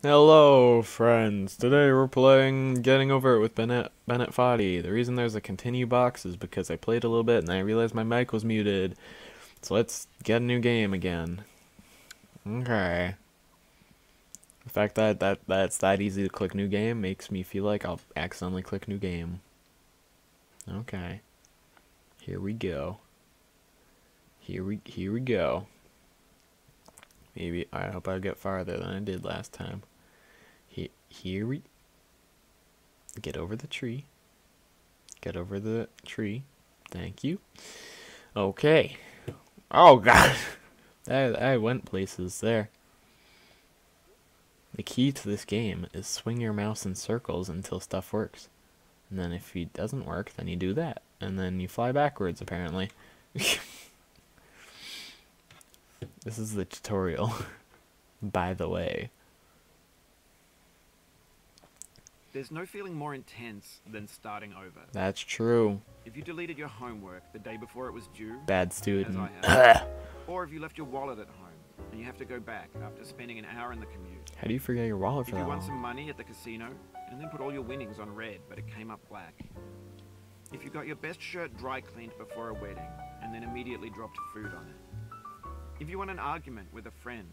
Hello, friends. Today we're playing Getting Over It with Bennett Bennett Foddy. The reason there's a continue box is because I played a little bit and I realized my mic was muted. So let's get a new game again. Okay. The fact that, that that's that easy to click new game makes me feel like I'll accidentally click new game. Okay. Here we go. Here we here we go. Maybe I hope I get farther than I did last time. Here, here we get over the tree. Get over the tree. Thank you. Okay. Oh god, I I went places there. The key to this game is swing your mouse in circles until stuff works. And then if it doesn't work, then you do that. And then you fly backwards, apparently. This is the tutorial, by the way. There's no feeling more intense than starting over. That's true. If you deleted your homework the day before it was due, Bad student. Have, or if you left your wallet at home and you have to go back after spending an hour in the commute. How do you forget your wallet If for you that won long? some money at the casino and then put all your winnings on red but it came up black. If you got your best shirt dry cleaned before a wedding and then immediately dropped food on it. If you won an argument with a friend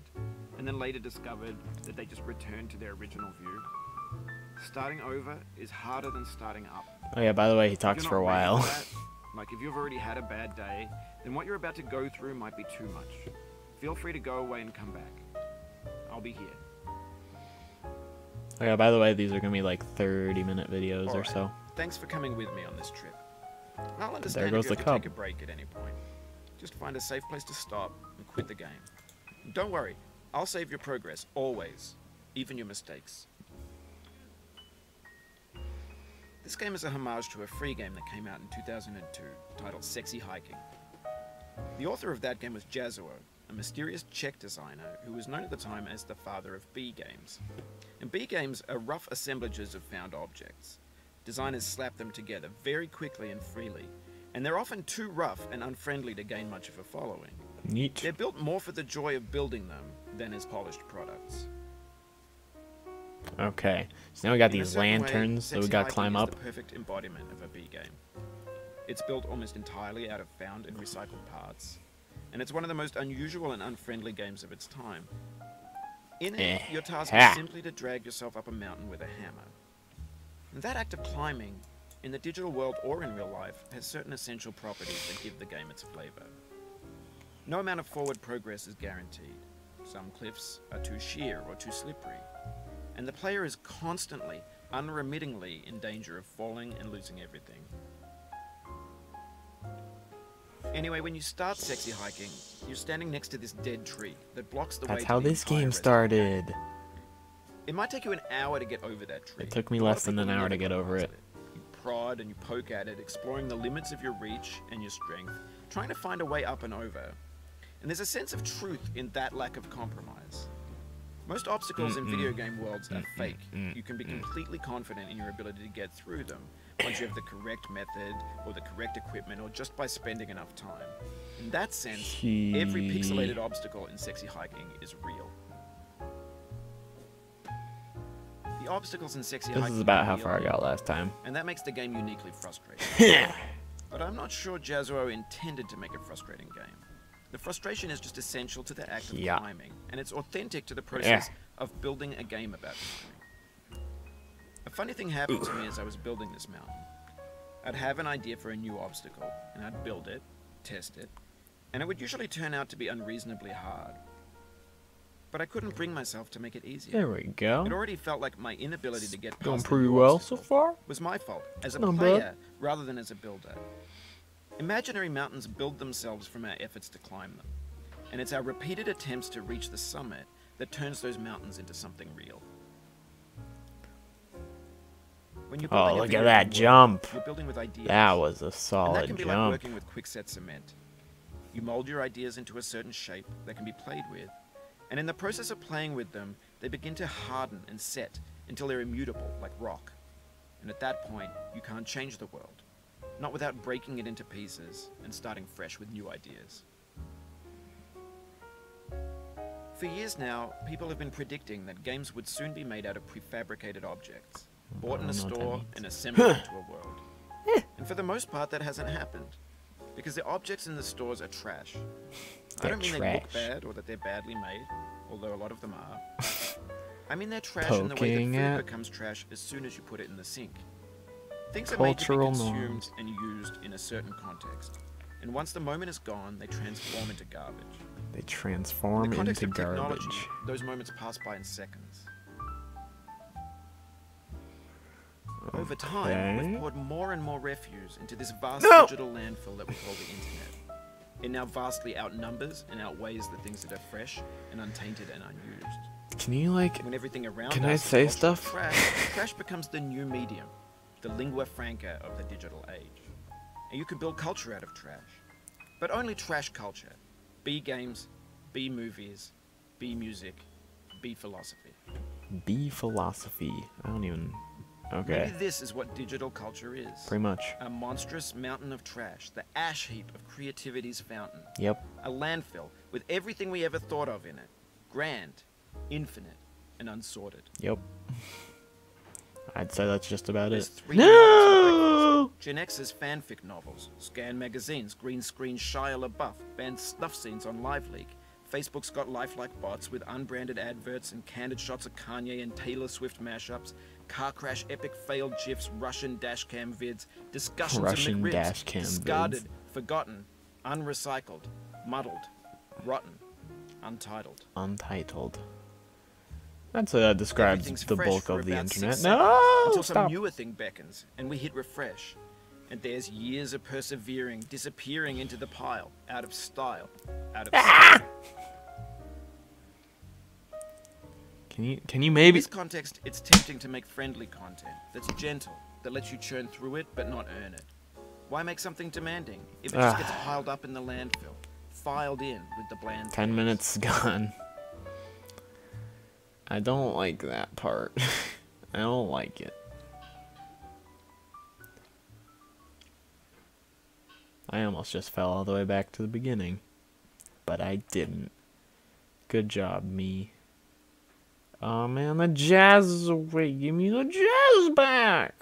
and then later discovered that they just returned to their original view. Starting over is harder than starting up. Oh yeah, by the way, he talks for a while. that, like if you've already had a bad day, then what you're about to go through might be too much. Feel free to go away and come back. I'll be here. oh yeah, by the way, these are gonna be like 30 minute videos or so. Thanks for coming with me on this trip. I'll understand goes if you the have to take cup. a break at any point. Just find a safe place to stop and quit the game. Don't worry, I'll save your progress, always. Even your mistakes. This game is a homage to a free game that came out in 2002 titled Sexy Hiking. The author of that game was Jazzuo, a mysterious Czech designer who was known at the time as the father of B games. And B games are rough assemblages of found objects. Designers slap them together very quickly and freely, and they're often too rough and unfriendly to gain much of a following. Neat. They're built more for the joy of building them than as polished products. Okay, so now we got In these certain way, lanterns that we gotta climb up. perfect embodiment of a B game. It's built almost entirely out of found and recycled parts, and it's one of the most unusual and unfriendly games of its time. In it, Eh, your task is simply to drag yourself up a mountain with a hammer. And that act of climbing, in the digital world or in real life, has certain essential properties that give the game its flavor. No amount of forward progress is guaranteed. Some cliffs are too sheer or too slippery, and the player is constantly, unremittingly in danger of falling and losing everything. Anyway, when you start sexy hiking, you're standing next to this dead tree that blocks the way That's to how the this game rest of the started. It might take you an hour to get over that tree. It took me less than an hour to get over past it. Prod and you poke at it, exploring the limits of your reach and your strength, trying to find a way up and over. And there's a sense of truth in that lack of compromise. Most obstacles in video game worlds are fake. You can be completely confident in your ability to get through them once you have the correct method or the correct equipment or just by spending enough time. In that sense, every pixelated obstacle in sexy hiking is real. The obstacles in sexy This is about how far I got last time. and that makes the game uniquely frustrating. but I'm not sure Jazzuo intended to make a frustrating game. The frustration is just essential to the act of Yeah. climbing, and it's authentic to the process of building a game about climbing. A funny thing happened to me as I was building this mountain. I'd have an idea for a new obstacle, and I'd build it, test it, and it would usually turn out to be unreasonably hard. But I couldn't bring myself to make it easier. There we go. It already felt like my inability to get Going pretty well so far. was my fault as a Not bad. player rather than as a builder. Imaginary mountains build themselves from our efforts to climb them, and it's our repeated attempts to reach the summit that turns those mountains into something real. Oh, look at that jump. You're building with ideas. That was a solid and that can be like jump. working with quickset cement. You mold your ideas into a certain shape that can be played with, and in the process of playing with them, they begin to harden and set until they're immutable, like rock. And at that point, you can't change the world, not without breaking it into pieces and starting fresh with new ideas. For years now, people have been predicting that games would soon be made out of prefabricated objects, bought in a don't know what that store and assembled into a world. Eh. And for the most part, that hasn't happened. Because the objects in the stores are trash. I don't mean they look bad or that they're badly made, although a lot of them are. I mean they're trash in the way that food at- becomes trash as soon as you put it in the sink. Things are made to be Cultural consumed norms. and used in a certain context. And once the moment is gone, they transform into garbage. They In transform the context into of garbage. those moments pass by in seconds. Over time, we've poured more and more refuse into this vast No! digital landfill that we call the internet. It now vastly outnumbers and outweighs the things that are fresh and untainted and unused. Can you like? When everything around Can us I say stuff? Trash, trash becomes the new medium, the lingua franca of the digital age. And you can build culture out of trash. But only trash culture. B games, B movies, B music, B philosophy. B philosophy. I don't even. Okay. Maybe this is what digital culture is. Pretty much. A monstrous mountain of trash, the ash heap of creativity's fountain. Yep. A landfill with everything we ever thought of in it. Grand, infinite, and unsorted. Yep. I'd say that's just about There's it. three No! Gen X's fanfic novels, Scan magazines, green screen Shia LaBeouf, banned snuff scenes on LiveLeak. Facebook's got lifelike bots with unbranded adverts and candid shots of Kanye and Taylor Swift mashups, car crash epic failed gifs, Russian dashcam vids, discussions Russian of dashcam discarded, vids. forgotten, unrecycled, muddled, rotten, untitled. Untitled. I'd say that describes the bulk of the internet. No! Until some newer thing beckons, and we hit refresh. And there's years of persevering, disappearing into the pile, out of style, out of Ah! style. Can you can you In maybe this context, it's tempting to make friendly content that's gentle, that lets you churn through it but not earn it. Why make something demanding if it just Ah. gets piled up in the landfill, filed in with the bland? ten things? minutes gone? I don't like that part. I don't like it. I almost just fell all the way back to the beginning. But I didn't. Good job, me. Oh man, the jazz is away. Give me the jazz back.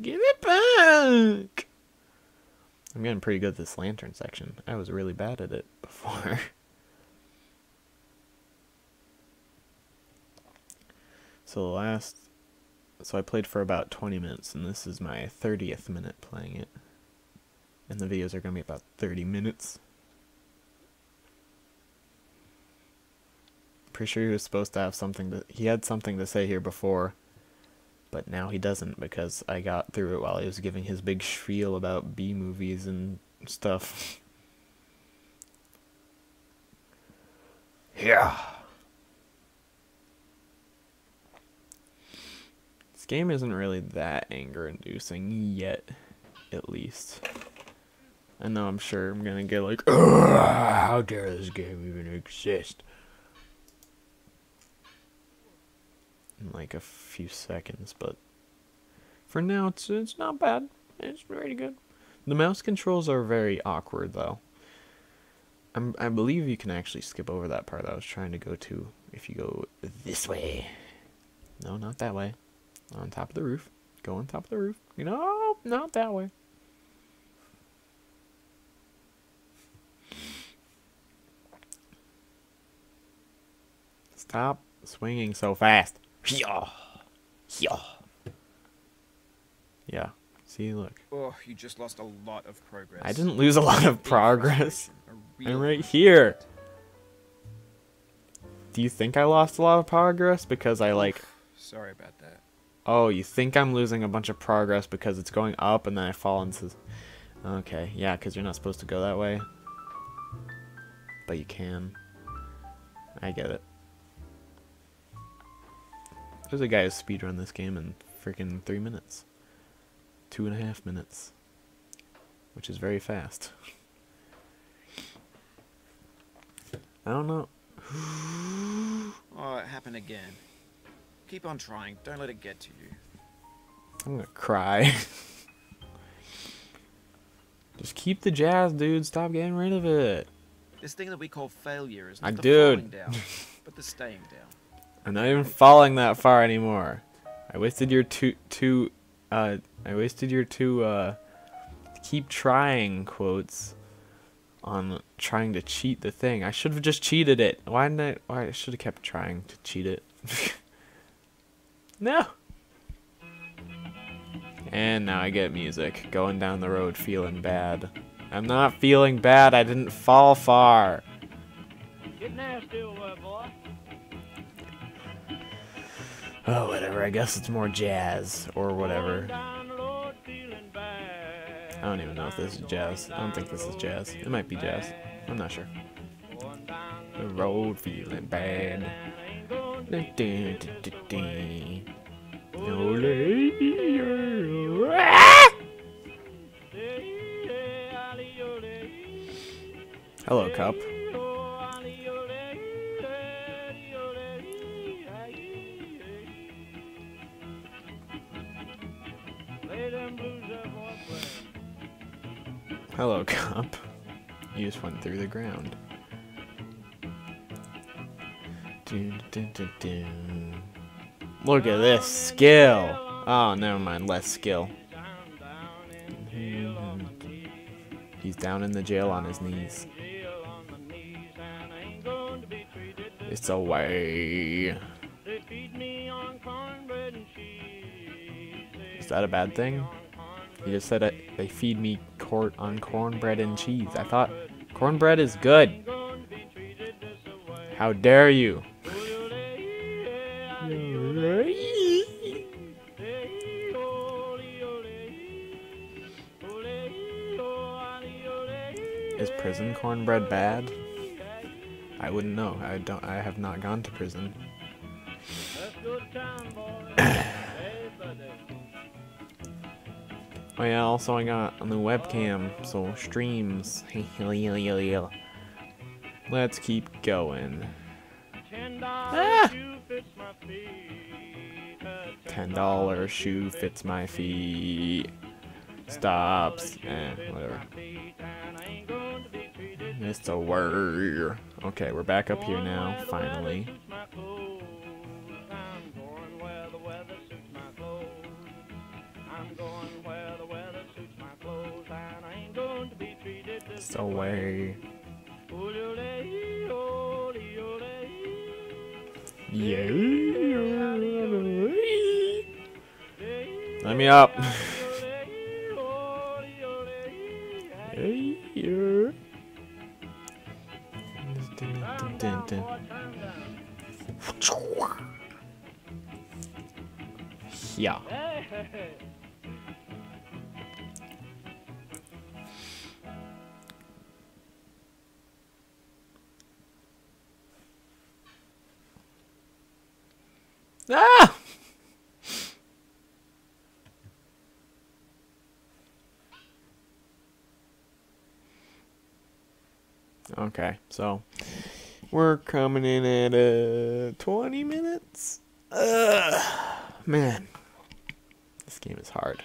Give it back. I'm getting pretty good at this lantern section. I was really bad at it before. so the last so I played for about 20 minutes and this is my 30th minute playing it. And the videos are going to be about 30 minutes. Pretty sure he was supposed to have something to he had something to say here before but now he doesn't because I got through it while he was giving his big spiel about B movies and stuff. Yeah. This game isn't really that anger inducing yet, at least. I know I'm sure I'm gonna get like, how dare this game even exist? In like a few seconds, but for now it's it's not bad. It's pretty good. The mouse controls are very awkward though. I'm, I believe you can actually skip over that part I was trying to go to if you go this way. No, not that way. On top of the roof. Go on top of the roof. No, not that way. Stop swinging so fast. Yeah. Yeah. Yeah. See, look. Oh, you just lost a lot of progress. I didn't lose a lot of progress. frustration, I'm right here. Do you think I lost a lot of progress because I like Sorry about that. Oh, you think I'm losing a bunch of progress because it's going up and then I fall into Okay, yeah, cuz you're not supposed to go that way. But you can. I get it. There's a guy who speedrun this game in freaking three minutes. Two and a half minutes. Which is very fast. I don't know. Oh, it happened again. Keep on trying. Don't let it get to you. I'm gonna cry. Just keep the jazz, dude. Stop getting rid of it. This thing that we call failure is not the dude. falling down, but the staying down. I'm not even falling that far anymore. I wasted your two two uh I wasted your two uh keep trying quotes on trying to cheat the thing. I should have just cheated it. Why didn't I why I should have kept trying to cheat it. no. And now I get music. Going down the road feeling bad. I'm not feeling bad. I didn't fall far. Get nasty Oh, whatever. I guess it's more jazz or whatever. I don't even know if this is jazz. I don't think this is jazz. It might be jazz. I'm not sure. The road feeling bad. No lady. Ah! Hello, Cup. Just went through the ground. Look at this skill. Oh, never mind. Less skill. He's down in the jail on his knees. It's cheese. They Is that a bad thing? He just said it, they feed me court on cornbread and cheese. I thought cornbread is good. How dare you? Is prison cornbread bad? I wouldn't know. I don't. I have not gone to prison. Oh yeah. Also, I got a new webcam, so streams. Let's keep going. Ah! Ten dollar shoe fits my feet. Stops. Eh, whatever. It's a word. Okay, we're back up here now, finally. Up. Yeah. Okay, so we're coming in at uh 20 minutes. Ugh, man, this game is hard.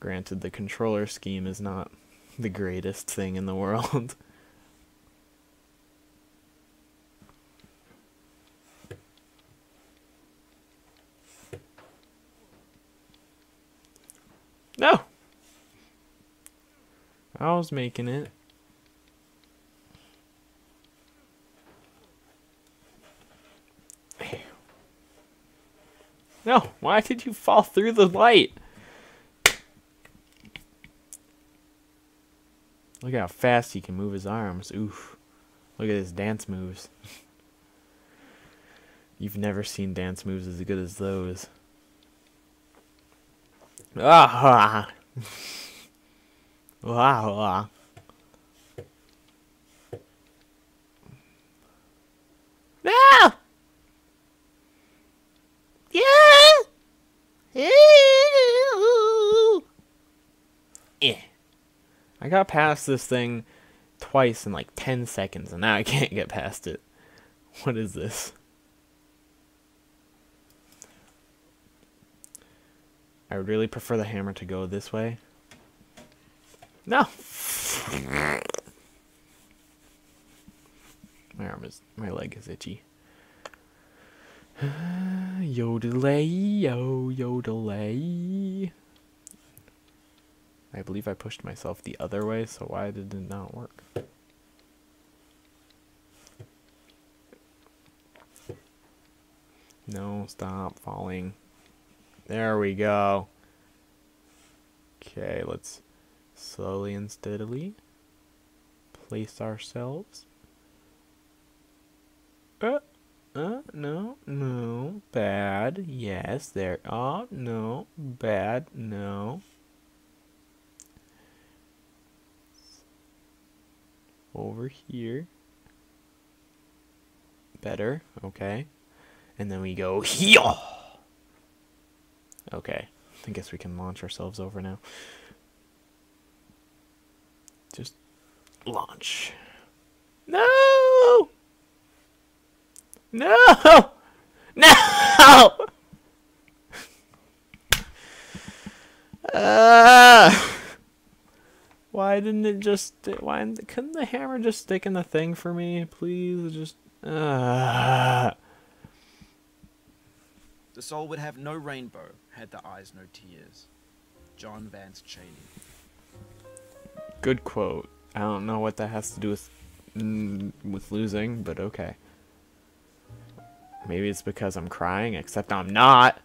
Granted, the controller scheme is not the greatest thing in the world. No! I was making it. No, why did you fall through the light? Look at how fast he can move his arms. Oof. Look at his dance moves. You've never seen dance moves as good as those. Ah! Wow. No! Yeah! Eh. I got past this thing twice in like 10 seconds, and now I can't get past it. What is this? I would really prefer the hammer to go this way. No! My arm is, my leg is itchy. Yodelay, yo, yodelay. I believe I pushed myself the other way, so why did it not work? No, stop falling. There we go. Okay, let's slowly and steadily place ourselves. Uh, uh, no, no, bad. Yes, there. Oh, no, bad. No. Over here. Better. Okay. And then we go here. Okay. I guess we can launch ourselves over now. Just launch. No! No! No! Uh, why didn't it just? Why couldn't the hammer just stick in the thing for me, please? Just. Uh. The soul would have no rainbow had the eyes no tears. John Vance Cheney. Good quote. I don't know what that has to do with mm, with losing, but okay. Maybe it's because I'm crying, except I'm not.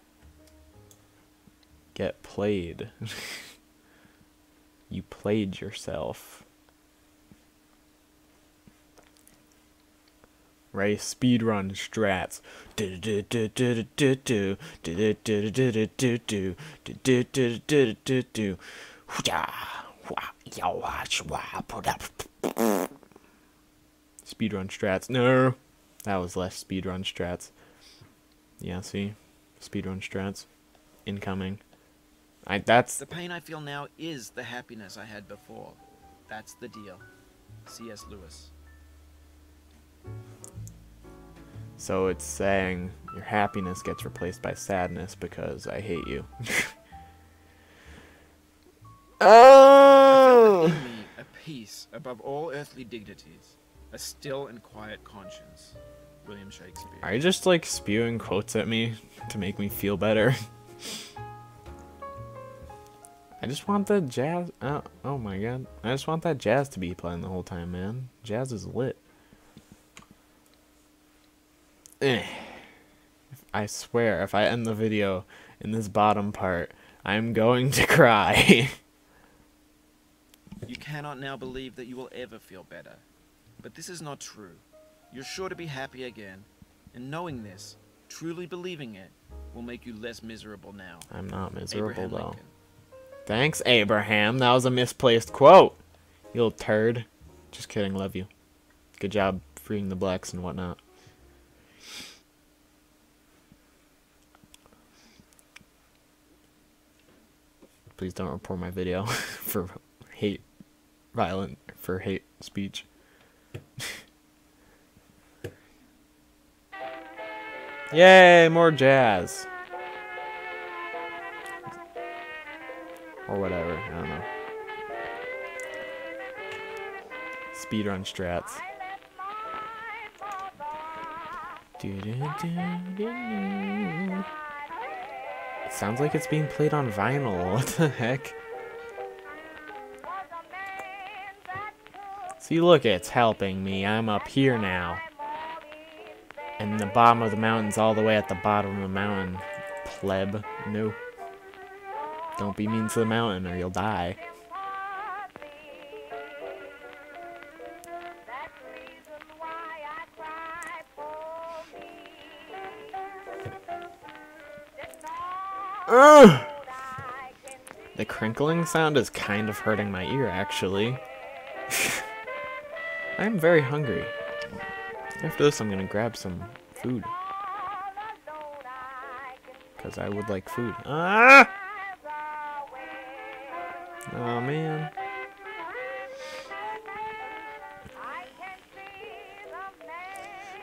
Get played. you played yourself. Right, speedrun strats. Speedrun strats. No, that was less speedrun strats. Yeah, see, speedrun strats incoming. I that's The pain I feel now is the happiness I had before. That's the deal. C.S. Lewis. so it's saying your happiness gets replaced by sadness because I hate you. oh. Peace above all earthly dignities, a still and quiet conscience. William Shakespeare. Are you just like spewing quotes at me to make me feel better? I just want the jazz. Oh, oh my god. I just want that jazz to be playing the whole time, man. Jazz is lit. Eh. I swear, if I end the video in this bottom part, I'm going to cry. You cannot now believe that you will ever feel better. But this is not true. You're sure to be happy again. And knowing this, truly believing it, will make you less miserable now. I'm not miserable Abraham though. Lincoln. Thanks, Abraham. That was a misplaced quote. You little turd. Just kidding, love you. Good job freeing the blacks and whatnot. Please don't report my video for hate, violent, for hate speech. Yay, more jazz. Or whatever, I don't know. Speedrun strats. It sounds like it's being played on vinyl. What the heck? See, look, it's helping me. I'm up here now. And the bottom of the mountain's all the way at the bottom of the mountain. Pleb. No. Don't be mean to the mountain or you'll die. Ugh! The crinkling sound is kind of hurting my ear, actually. I'm very hungry. After this, I'm gonna grab some food. Because I would like food. Ah! Oh, man.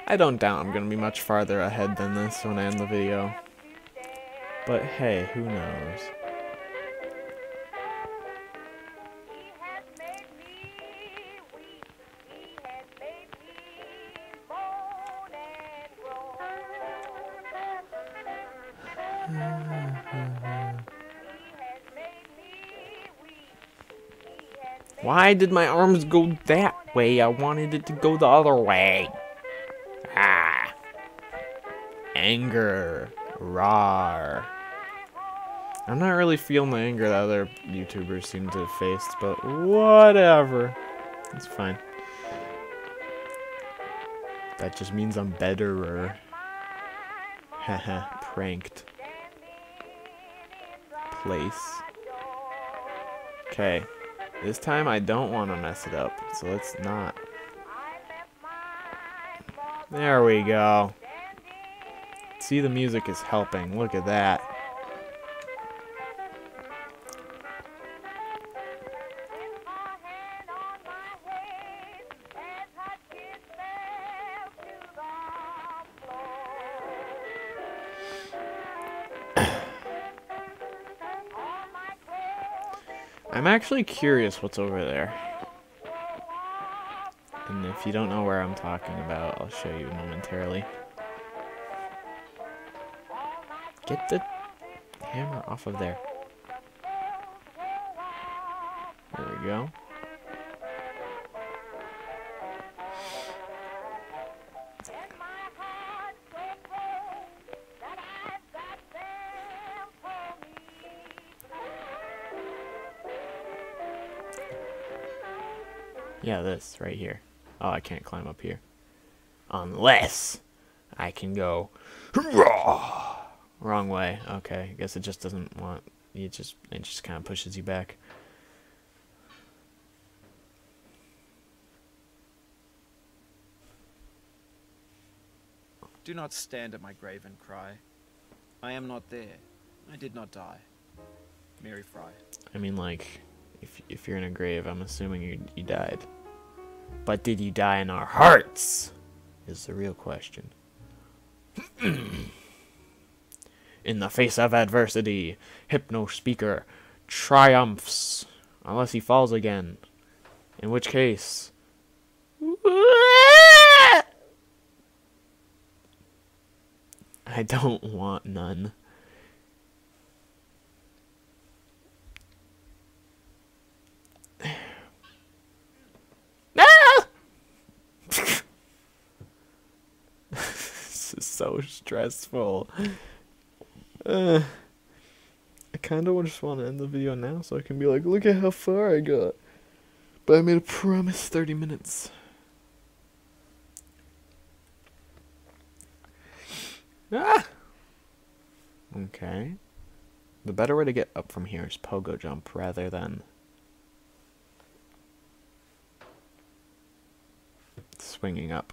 I don't doubt I'm gonna be much farther ahead than this when I end the video. But hey, who knows? Why did my arms go that way? I wanted it to go the other way. Ah. Anger. Rar. I'm not really feeling the anger that other YouTubers seem to have faced, but whatever. It's fine. That just means I'm betterer. Haha, pranked. Place. Okay. This time I don't want to mess it up, so let's not. There we go. See, the music is helping. Look at that. Actually curious what's over there. And if you don't know where I'm talking about, I'll show you momentarily. Get the hammer off of there. There we go. Yeah, this right here. Oh, I can't climb up here. Unless I can go "Hurrah!" wrong way. Okay, I guess it just doesn't want it just it just kind of pushes you back. Do not stand at my grave and cry. I am not there. I did not die. Mary Frye. I mean like if if you're in a grave, I'm assuming you you died. But did you die in our hearts? Is the real question. in the face of adversity, HypnoSpeaker triumphs unless he falls again. In which case, I don't want none. Ah! this is so stressful. Uh, I kind of just want to end the video now so I can be like, look at how far I got. But I made a promise 30 minutes. Ah! Okay. The better way to get up from here is pogo jump rather than swinging up.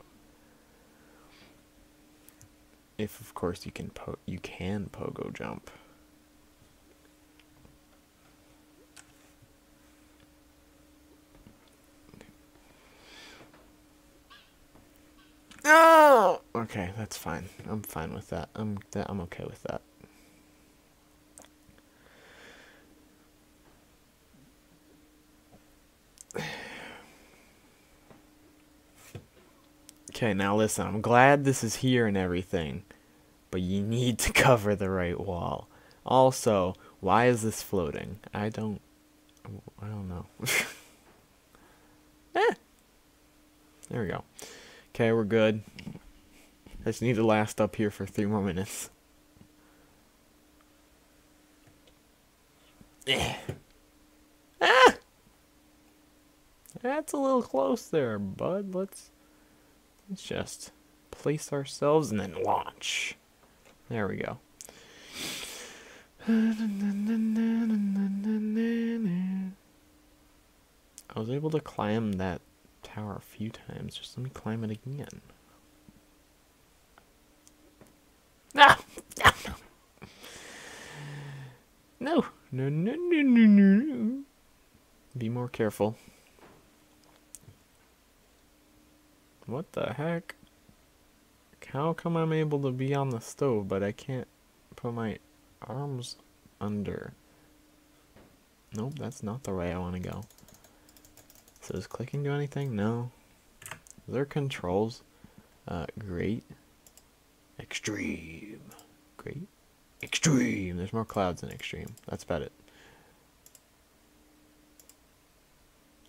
If of course you can po you can pogo jump. Oh! Okay, that's fine. I'm fine with that. I'm that I'm okay with that. Okay, now listen, I'm glad this is here and everything, but you need to cover the right wall. Also, why is this floating? I don't I don't know. eh. There we go. Okay, we're good. I just need to last up here for three more minutes. Eh. Ah! That's a little close there, bud. Let's let's just place ourselves and then launch. There we go. I was able to climb that tower a few times. Just let me climb it again. Ah! No! No, no, no, no, no, no. Be more careful. What the heck? How come I'm able to be on the stove, but I can't put my arms under? Nope, that's not the way I want to go. So does clicking do anything? No. Are there controls? Uh, great. Extreme. Great. Extreme. There's more clouds in extreme. That's about it.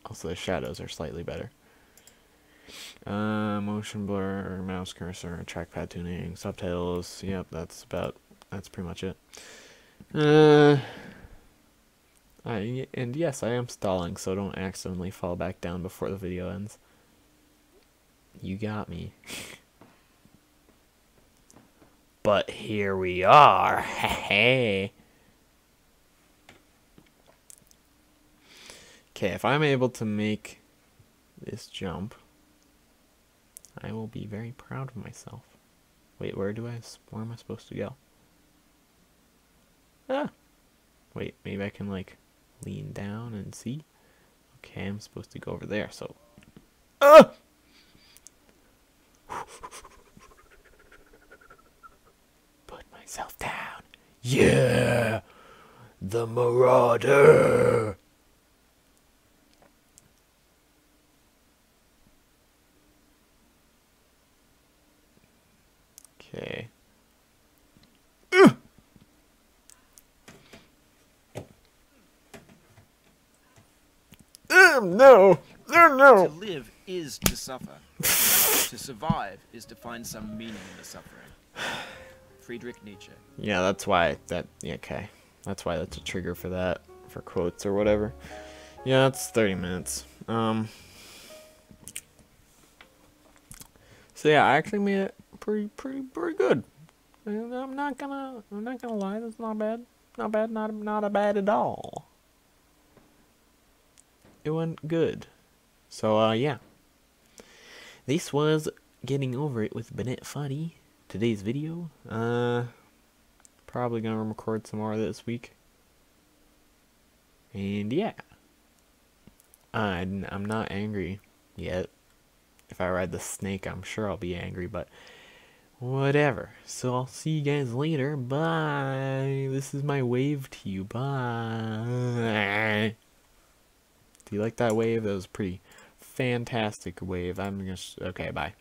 Also, the shadows are slightly better. Uh, motion blur, mouse cursor, trackpad tuning, subtitles. Yep, that's about. That's pretty much it. Uh, I and yes, I am stalling, so don't accidentally fall back down before the video ends. You got me. but here we are. Hey. Okay, if I'm able to make this jump, I will be very proud of myself. Wait, where do I, where am I supposed to go? Ah! Wait, maybe I can, like, lean down and see? Okay, I'm supposed to go over there, so... Ah! Put myself down. Yeah! The Marauder! Okay. Um, no! No, To no! live is to suffer. to survive is to find some meaning in the suffering. Friedrich Nietzsche. Yeah, that's why that. Yeah, okay. That's why that's a trigger for that, for quotes or whatever. Yeah, it's 30 minutes. Um. So yeah, I actually made it pretty, pretty, pretty good. I'm not gonna, I'm not gonna lie. That's not bad. Not bad. Not, not a bad at all. It went good. So uh, yeah. This was getting over it with Bennett Foddy. Today's video. Uh, probably gonna record some more this week. And yeah. I'm, I'm not angry yet. If I ride the snake, I'm sure I'll be angry, but whatever. So I'll see you guys later. Bye. This is my wave to you. Bye. Do you like that wave? That was pretty fantastic wave. I'm just okay. Bye.